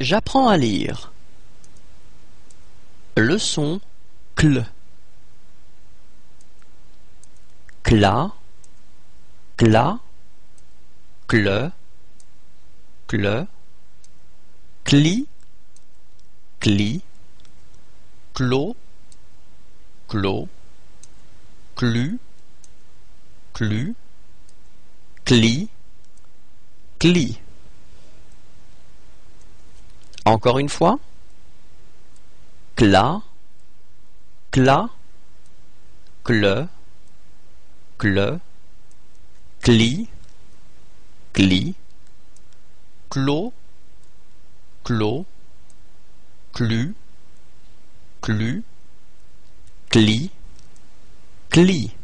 J'apprends à lire. Leçon cl. Cla, cla, cle, cle, cli, cli, clos, clos, clu, clu, cli, cli. Encore une fois. Cla, cla, cle, cle, cli, cli, clos, clos, clu, clu, cli, cli.